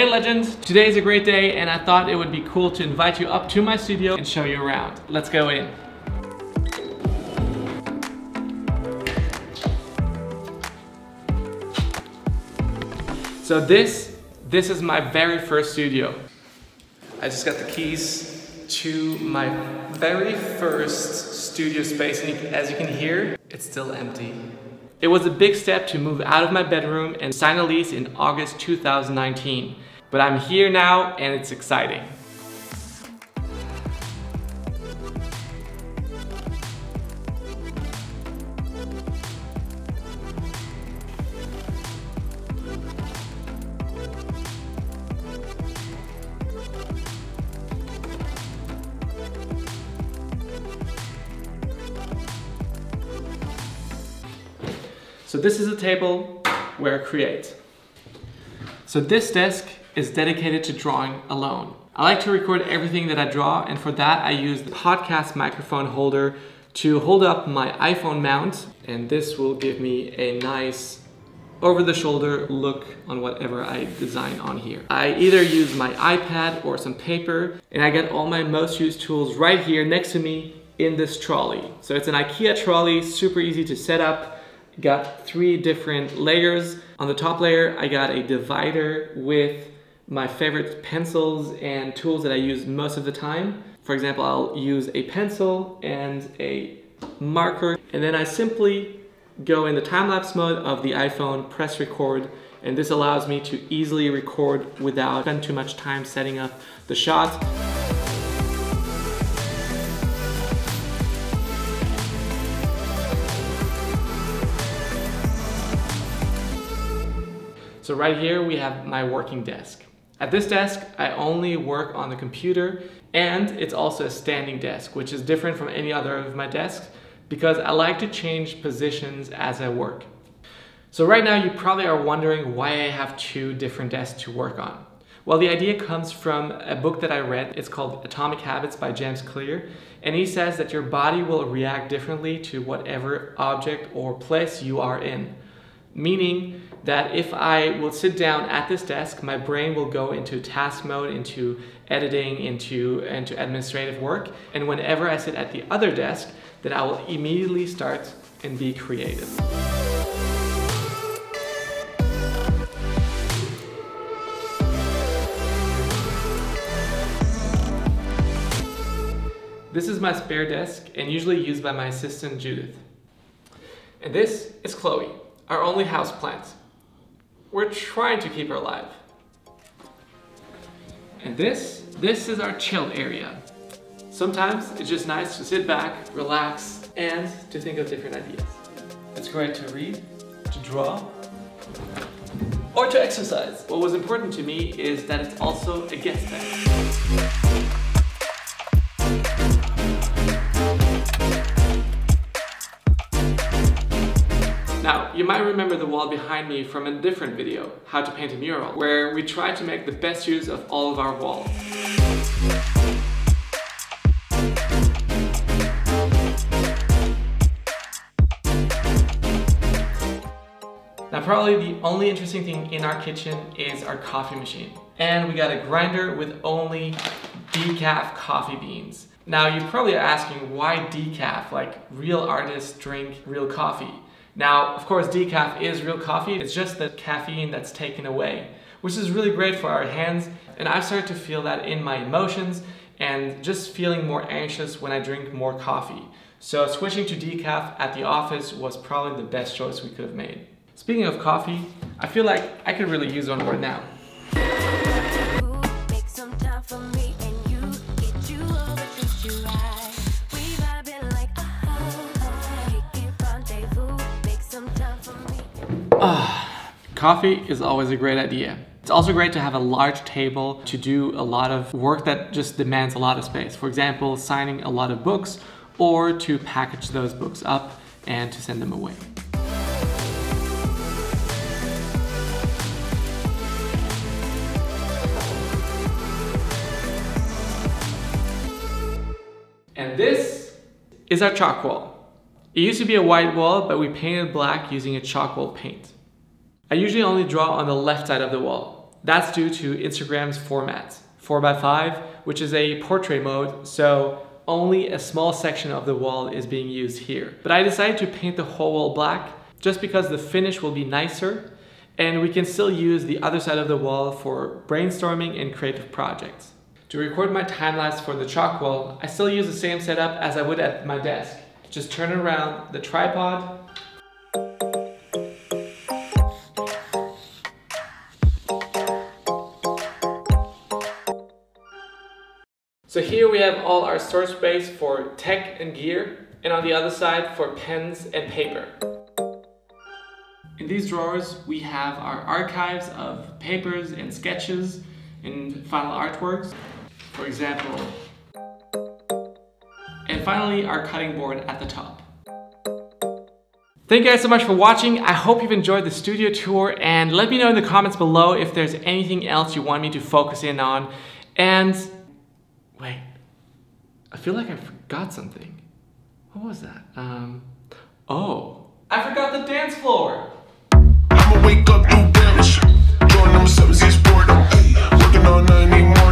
legends, today is a great day and I thought it would be cool to invite you up to my studio and show you around. Let's go in. So this, this is my very first studio. I just got the keys to my very first studio space and as you can hear, it's still empty. It was a big step to move out of my bedroom and sign a lease in August 2019. But I'm here now and it's exciting. So this is a table where I create. So this desk is dedicated to drawing alone. I like to record everything that I draw and for that I use the podcast microphone holder to hold up my iPhone mount and this will give me a nice over the shoulder look on whatever I design on here. I either use my iPad or some paper and I get all my most used tools right here next to me in this trolley. So it's an IKEA trolley, super easy to set up got three different layers. On the top layer, I got a divider with my favorite pencils and tools that I use most of the time. For example, I'll use a pencil and a marker, and then I simply go in the time-lapse mode of the iPhone, press record, and this allows me to easily record without spend too much time setting up the shot. So right here we have my working desk. At this desk, I only work on the computer and it's also a standing desk, which is different from any other of my desks because I like to change positions as I work. So right now you probably are wondering why I have two different desks to work on. Well, the idea comes from a book that I read. It's called Atomic Habits by James Clear. And he says that your body will react differently to whatever object or place you are in. Meaning that if I will sit down at this desk, my brain will go into task mode, into editing, into, into administrative work. And whenever I sit at the other desk, then I will immediately start and be creative. This is my spare desk and usually used by my assistant Judith. And this is Chloe our only house plant. We're trying to keep her alive. And this, this is our chill area. Sometimes it's just nice to sit back, relax, and to think of different ideas. It's great to read, to draw, or to exercise. What was important to me is that it's also a guest bed. You might remember the wall behind me from a different video, How to Paint a Mural, where we tried to make the best use of all of our walls. Now probably the only interesting thing in our kitchen is our coffee machine. And we got a grinder with only decaf coffee beans. Now you're probably asking why decaf, like real artists drink real coffee. Now, of course, decaf is real coffee. It's just the caffeine that's taken away, which is really great for our hands. And I've started to feel that in my emotions and just feeling more anxious when I drink more coffee. So switching to decaf at the office was probably the best choice we could have made. Speaking of coffee, I feel like I could really use one right now. Coffee is always a great idea. It's also great to have a large table to do a lot of work that just demands a lot of space. For example, signing a lot of books or to package those books up and to send them away. And this is our chalk wall. It used to be a white wall, but we painted black using a chalk wall paint. I usually only draw on the left side of the wall. That's due to Instagram's format, 4x5, which is a portrait mode, so only a small section of the wall is being used here. But I decided to paint the whole wall black just because the finish will be nicer and we can still use the other side of the wall for brainstorming and creative projects. To record my time lapse for the chalk wall, I still use the same setup as I would at my desk. Just turn around the tripod So here we have all our storage space for tech and gear, and on the other side for pens and paper. In these drawers, we have our archives of papers and sketches and final artworks, for example. Finally, our cutting board at the top. Thank you guys so much for watching. I hope you've enjoyed the studio tour and let me know in the comments below if there's anything else you want me to focus in on. And Wait, I feel like I forgot something. What was that? Um, oh, I forgot the dance floor. I'ma wake up, damage. Boredom. Working.